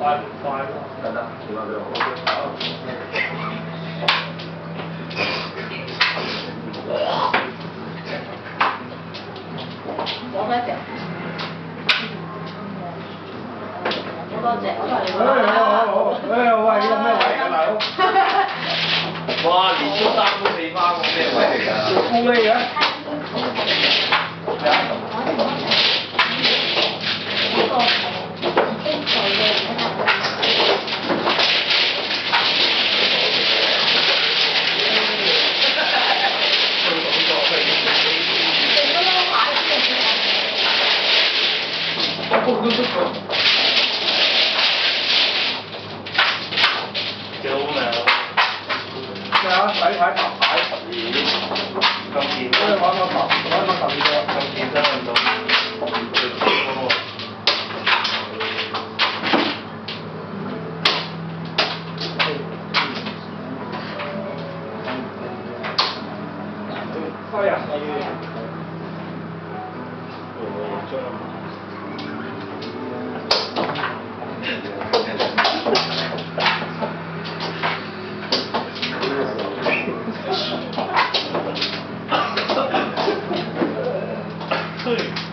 快唔快咯？得得，电话俾我。攞多一只。好多只，我都系你诶好好好，诶喂，呢个咩位㗎大佬？哇！连续三铺四花个咩位嚟㗎？做咕喱嘅。 幾好味啊！咩啊？洗牌白牌。咦？咁健我哋玩個十，玩個十二個。咁健身運動，就知嗰個。開啊！我將对。